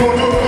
Come on.